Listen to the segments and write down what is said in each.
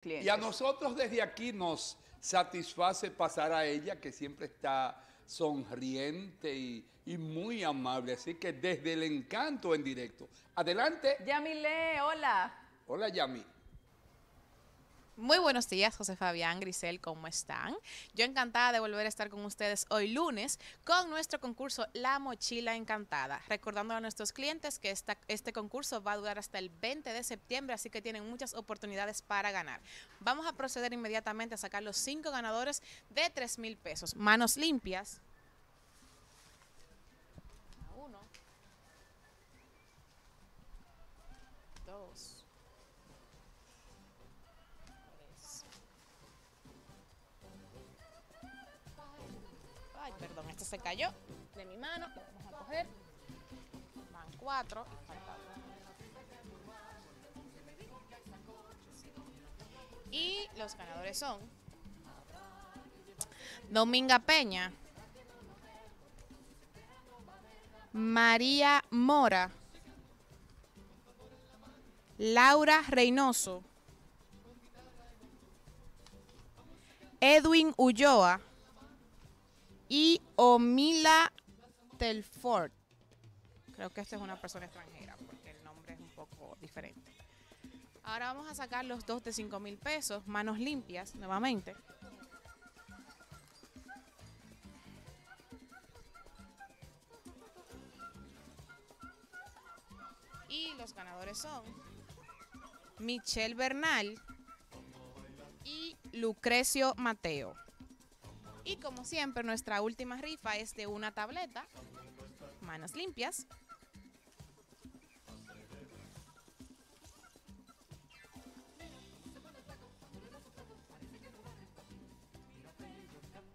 clientes. Y a nosotros desde aquí nos satisface pasar a ella, que siempre está sonriente y, y muy amable. Así que desde el encanto en directo. Adelante. Yamile, hola. Hola, Yami. Muy buenos días, José Fabián, Grisel, ¿cómo están? Yo encantada de volver a estar con ustedes hoy lunes con nuestro concurso La Mochila Encantada. Recordando a nuestros clientes que esta, este concurso va a durar hasta el 20 de septiembre, así que tienen muchas oportunidades para ganar. Vamos a proceder inmediatamente a sacar los cinco ganadores de 3 mil pesos. Manos limpias. Uno. Dos. Perdón, este se cayó de mi mano. Vamos a coger. Van cuatro. y. Y los ganadores son Dominga Peña, María Mora, Laura Reynoso, Edwin Ulloa y Omila Telford. Creo que esta es una persona extranjera porque el nombre es un poco diferente. Ahora vamos a sacar los dos de 5 mil pesos, manos limpias nuevamente. Y los ganadores son Michelle Bernal y Lucrecio Mateo. Y como siempre, nuestra última rifa es de una tableta, manos limpias.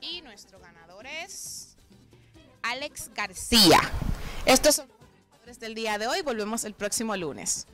Y nuestro ganador es Alex García. Estos son los ganadores del día de hoy. Volvemos el próximo lunes.